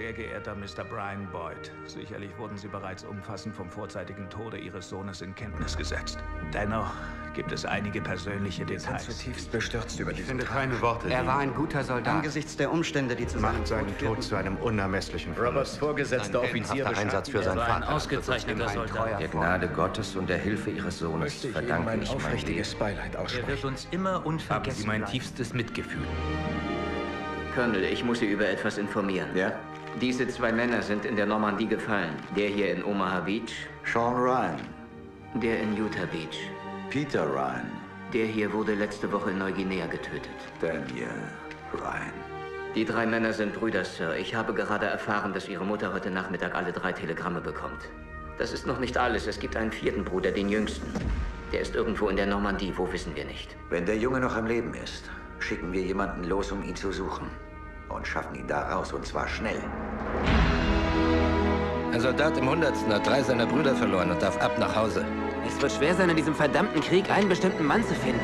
Sehr geehrter Mr. Brian Boyd, sicherlich wurden Sie bereits umfassend vom vorzeitigen Tode Ihres Sohnes in Kenntnis gesetzt. Dennoch gibt es einige persönliche Wir sind Details. zutiefst bestürzt über Ich diesen finde Tag. keine Worte. Er war ein guter Soldat. Angesichts der Umstände, die zu seinem macht seinen führten, Tod zu einem unermesslichen Roberts Verlust. vorgesetzter Offizier heldenhafter Einsatz für seinen war ein Vater. ausgezeichneter Soldat. Der Gnade Gottes und der Hilfe ihres Sohnes ich verdanke mein ich mein aufrichtiges. Beileid Er wird aussprechen. uns immer Haben unvergessen Sie mein tiefstes Mitgefühl. Colonel, ich muss Sie über etwas informieren. Ja? Diese zwei Männer sind in der Normandie gefallen. Der hier in Omaha Beach, Sean Ryan, der in Utah Beach. Peter Ryan, Der hier wurde letzte Woche in Neuguinea getötet. Daniel Ryan. Die drei Männer sind Brüder, Sir. Ich habe gerade erfahren, dass Ihre Mutter heute Nachmittag alle drei Telegramme bekommt. Das ist noch nicht alles. Es gibt einen vierten Bruder, den jüngsten. Der ist irgendwo in der Normandie. Wo wissen wir nicht. Wenn der Junge noch am Leben ist, schicken wir jemanden los, um ihn zu suchen. Und schaffen ihn da raus, und zwar schnell. Ein Soldat im Hundertsten hat drei seiner Brüder verloren und darf ab nach Hause. Es wird schwer sein, in diesem verdammten Krieg einen bestimmten Mann zu finden.